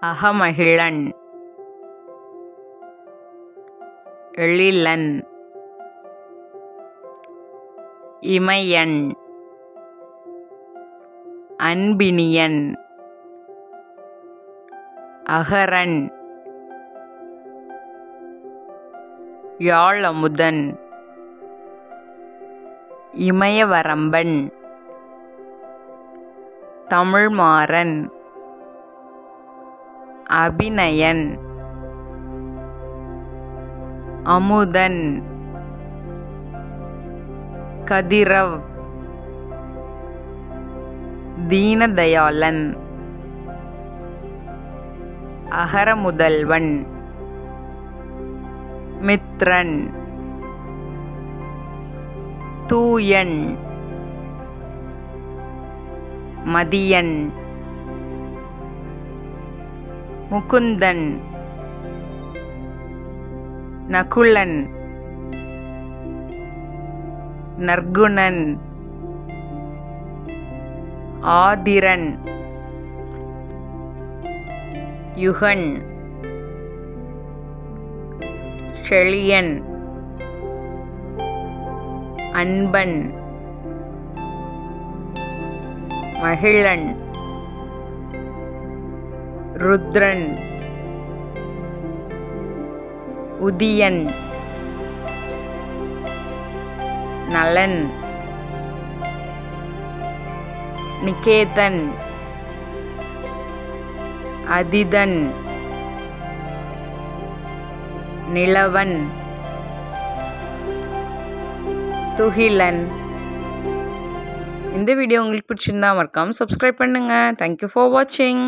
அகமகிழன். எழிலன். இமையன். அன்பினியன். அகரன். யாழமுதன். இமயவரம்பன். தமிழ்மாறன். அபிநயன். அமுதன். கதிரவ். தீனதயாளன். அகரமுதல்வன். மித்ரன். தூயன். மதியன். முகுந்தன். நகுலன். நற்குணன். ஆதிரன். யுகன். செழியன். அன்பன். மகிழன். ருத்ரன் உதியன் நலன் நிகேதன் அதிதன் நிலவன் துகிலன். இந்த வீடியோ உங்களுக்கு பிடிச்சிருந்தா மறக்காமல் சப்ஸ்கிரைப் பண்ணுங்கள் தேங்க்யூ ஃபார் வாட்சிங்